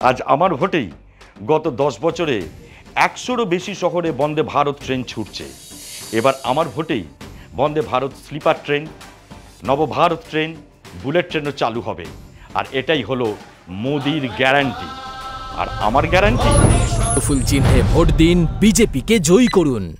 আজ আমার ভোটেই গত দশ বছরে একশোরও বেশি শহরে বন্দে ভারত ট্রেন ছুটছে। এবার আমার ভোটেই Vande Bharat sleeper train, Navbharat train, bullet ট্রেনও চালু হবে। আর এটাই হলো মোদির গ্যারান্টি। আর আমার গ্যারান্টি? ফুল চিহ্নে ভোট দিন, বিজেপিকে জয়ী করুন।